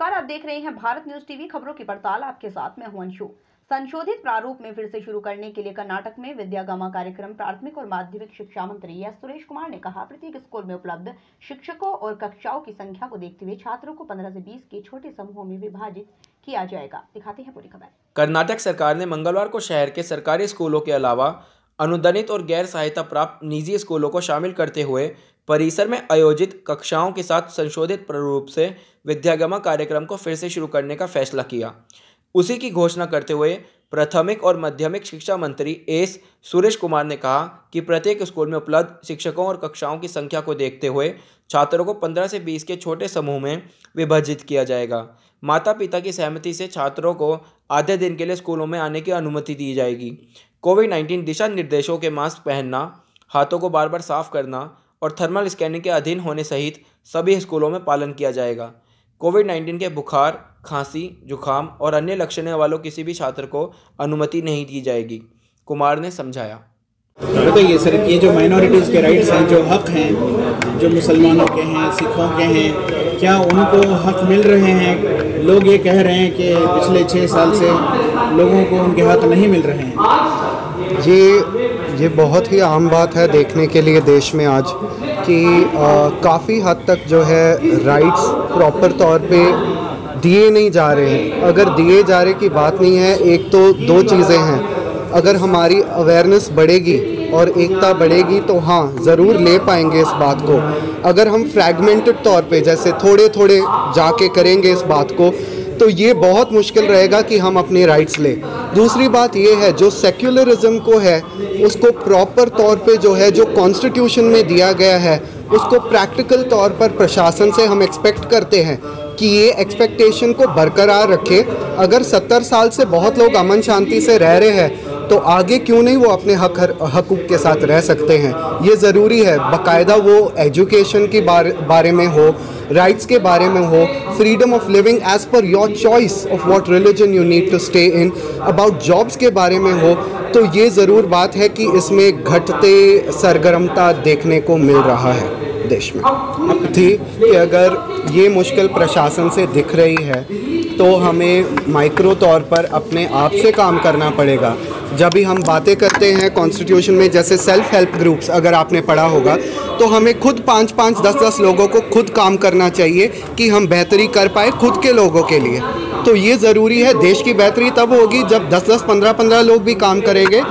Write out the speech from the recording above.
नमस्कार, आप देख रहे हैं भारत न्यूज़ टीवी, खबरों की पड़ताल आपके साथ मैं हूँ अंशु। संशोधित प्रारूप में फिर से शुरू करने के लिए कर्नाटक में विद्यागमा कार्यक्रम, प्राथमिक और माध्यमिक शिक्षा मंत्री एस. सुरेश कुमार ने कहा, प्रत्येक स्कूल में उपलब्ध शिक्षकों और कक्षाओं की संख्या को देखते हुए छात्रों को 15 से 20 के छोटे समूहों में विभाजित किया जाएगा। दिखाते हैं पूरी खबर। कर्नाटक सरकार ने मंगलवार को शहर के सरकारी स्कूलों के अलावा अनुदानित और गैर सहायता प्राप्त निजी स्कूलों को शामिल करते हुए परिसर में आयोजित कक्षाओं के साथ संशोधित प्रारूप से विद्यागमा कार्यक्रम को फिर से शुरू करने का फैसला किया। उसी की घोषणा करते हुए प्राथमिक और माध्यमिक शिक्षा मंत्री एस सुरेश कुमार ने कहा कि प्रत्येक स्कूल में उपलब्ध शिक्षकों और कक्षाओं की संख्या को देखते हुए छात्रों को 15 से 20 के छोटे समूह में विभाजित किया जाएगा। माता पिता की सहमति से छात्रों को आधे दिन के लिए स्कूलों में आने की अनुमति दी जाएगी। कोविड नाइन्टीन दिशा निर्देशों के मास्क पहनना, हाथों को बार बार साफ़ करना और थर्मल स्कैनिंग के अधीन होने सहित सभी स्कूलों में पालन किया जाएगा। कोविड नाइन्टीन के बुखार, खांसी जुखाम और अन्य लक्षणों वालों किसी भी छात्र को अनुमति नहीं दी जाएगी, कुमार ने समझाया। बताइए सर, ये जो माइनॉरिटीज़ के राइट्स हैं, जो हक हैं, जो मुसलमानों के हैं, सिखों के हैं, क्या उनको हक मिल रहे हैं? लोग ये कह रहे हैं कि पिछले छः साल से लोगों को उनके हक नहीं मिल रहे हैं। ये ये बहुत ही आम बात है देखने के लिए देश में आज कि काफ़ी हद तक जो है राइट्स प्रॉपर तौर पे दिए नहीं जा रहे हैं। अगर दिए जा रहे की बात नहीं है, एक तो दो चीज़ें हैं। अगर हमारी अवेयरनेस बढ़ेगी और एकता बढ़ेगी तो हाँ ज़रूर ले पाएँगे इस बात को। अगर हम फ्रैगमेंटेड तौर पे, जैसे थोड़े थोड़े जाके करेंगे इस बात को तो ये बहुत मुश्किल रहेगा कि हम अपने राइट्स लें। दूसरी बात ये है, जो सेक्युलरिज्म को है, उसको प्रॉपर तौर पे जो है, जो कॉन्स्टिट्यूशन में दिया गया है, उसको प्रैक्टिकल तौर पर प्रशासन से हम एक्सपेक्ट करते हैं कि ये एक्सपेक्टेशन को बरकरार रखे। अगर सत्तर साल से बहुत लोग अमन शांति से रह रहे हैं तो आगे क्यों नहीं वो अपने हक हकूक़ के साथ रह सकते हैं? ये ज़रूरी है, बाकायदा वो एजुकेशन के बारे बारे में हो राइट्स के बारे में हो freedom of living as per your choice of what religion you need to stay in about jobs के बारे में हो तो ये ज़रूर बात है कि इसमें घटते सरगर्मता देखने को मिल रहा है देश में। थी कि अगर ये मुश्किल प्रशासन से दिख रही है तो हमें माइक्रो तौर पर अपने आप से काम करना पड़ेगा। जब भी हम बातें करते हैं कॉन्स्टिट्यूशन में, जैसे सेल्फ हेल्प ग्रुप्स अगर आपने पढ़ा होगा तो हमें खुद पाँच पाँच दस दस लोगों को खुद काम करना चाहिए कि हम बेहतरी कर पाए खुद के लोगों के लिए। तो ये ज़रूरी है, देश की बेहतरी तब होगी जब दस दस, पंद्रह पंद्रह लोग भी काम करेंगे।